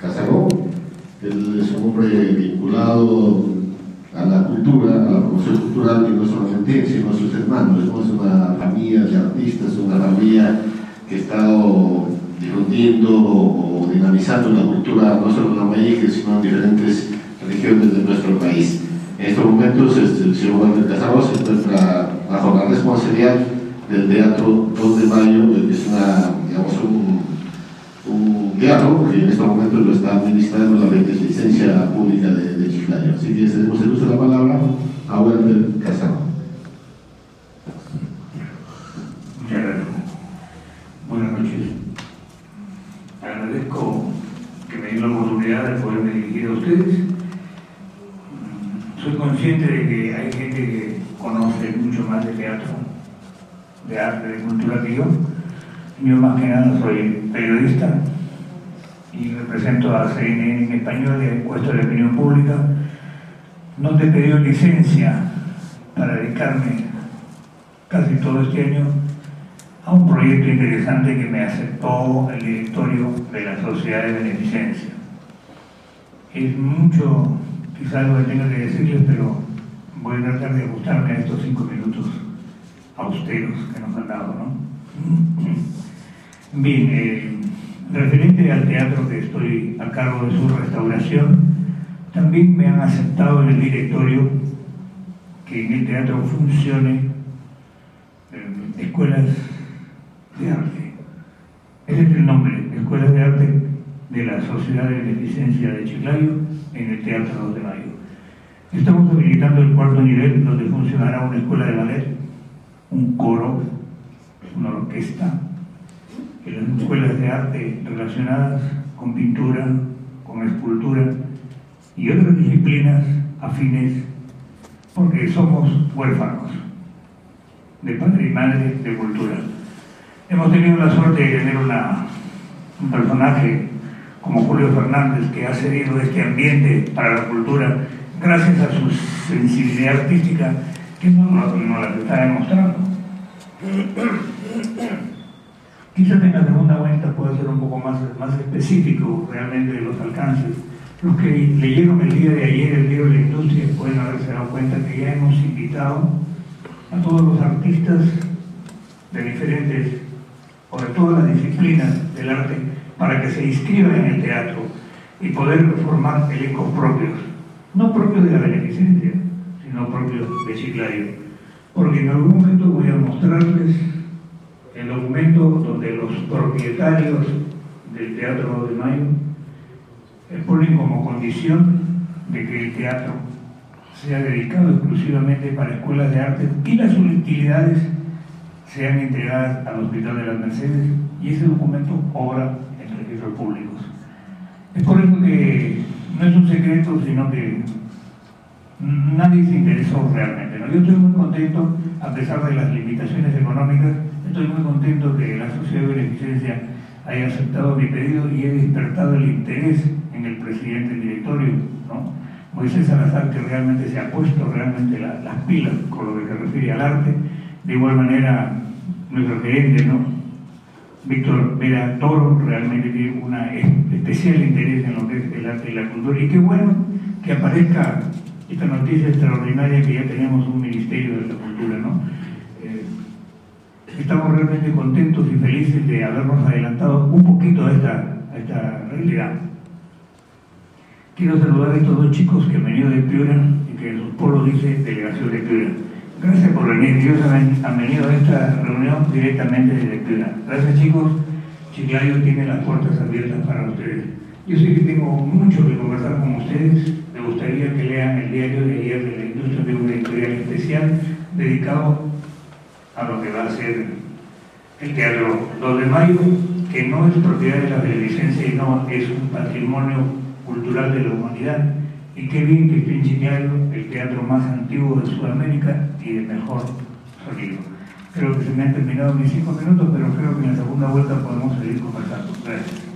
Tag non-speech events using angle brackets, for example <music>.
Casaró, él es un hombre vinculado a la cultura, a la promoción cultural, y no solamente sino a sus hermanos. Somos una familia de artistas, una familia que ha estado difundiendo o dinamizando la cultura no solo en la Mayique, sino en diferentes regiones de nuestro país. En estos momentos este, el señor Walter Casaró se encuentra bajo la responsabilidad del Teatro 2 de Mayo, es una, digamos, un teatro que en este momento lo está administrando la licencia pública de, de Chiclayo. Así que cedemos el uso de la palabra a Werner Casano. Muchas gracias. Buenas noches. Agradezco que me den la oportunidad de poderme dirigir a ustedes. Soy consciente de que hay gente que conoce mucho más de teatro, de arte, de cultura que yo. Yo más que nada soy periodista, y represento a CNN en español y a Encuesta de Opinión Pública, no te he pedido licencia para dedicarme casi todo este año a un proyecto interesante que me aceptó el directorio de la Sociedad de Beneficencia. Es mucho, quizás lo que tenga que decirles, pero voy a tratar de ajustarme a estos cinco minutos austeros que nos han dado. ¿no? <clears throat> Bien, eh, Referente al teatro que estoy a cargo de su restauración, también me han aceptado en el directorio que en el teatro funcione eh, escuelas de arte. Ese es el nombre, Escuelas de Arte de la Sociedad de Beneficencia de Chiclayo en el Teatro 2 de Mayo. Estamos habilitando el cuarto nivel donde funcionará una escuela de ballet, un coro, una orquesta, escuelas de arte relacionadas con pintura, con escultura y otras disciplinas afines, porque somos huérfanos de padre y madre de cultura. Hemos tenido la suerte de tener un personaje como Julio Fernández que ha cedido este ambiente para la cultura gracias a su sensibilidad artística que no, no la está demostrando. Quizás en la segunda vuelta pueda ser un poco más, más específico realmente de los alcances. Los que leyeron el día de ayer el libro de la industria pueden haberse dado cuenta que ya hemos invitado a todos los artistas de diferentes o de todas las disciplinas del arte para que se inscriban en el teatro y poder formar elencos propios, no propios de la beneficencia, sino propios de Chiclayo. Porque en algún momento voy a mostrarles el documento donde los propietarios del Teatro de Mayo ponen como condición de que el teatro sea dedicado exclusivamente para escuelas de arte y las utilidades sean entregadas al Hospital de las Mercedes y ese documento obra en registros públicos. Es por eso que no es un secreto, sino que nadie se interesó realmente. Yo estoy muy contento, a pesar de las limitaciones económicas, Estoy muy contento que la Sociedad de Beneficencia haya aceptado mi pedido y he despertado el interés en el presidente del directorio, ¿no? Moisés Salazar, que realmente se ha puesto realmente las pilas con lo que se refiere al arte. De igual manera, nuestro gerente, ¿no? Víctor Vera Toro, realmente tiene un especial interés en lo que es el arte y la cultura. Y qué bueno que aparezca esta noticia extraordinaria que ya tenemos un Ministerio de la Cultura, ¿no? Estamos realmente contentos y felices de habernos adelantado un poquito a esta, realidad. Quiero saludar a estos dos chicos que han venido de Piura y que en su pueblo dice Delegación de Piura. Gracias por venir, ellos han, venido a esta reunión directamente desde Piura. Gracias chicos, Chiclayo tiene las puertas abiertas para ustedes. Yo sé que tengo mucho que conversar con ustedes, me gustaría que lean el diario de ayer de la industria de una editorial especial dedicado a lo que va a ser el Teatro 2 de Mayo, que no es propiedad de la beneficencia y no es un patrimonio cultural de la humanidad. Y qué bien que esté en el teatro más antiguo de Sudamérica y de mejor sonido. Creo que se me han terminado mis cinco minutos, pero creo que en la segunda vuelta podemos seguir conversando. Gracias.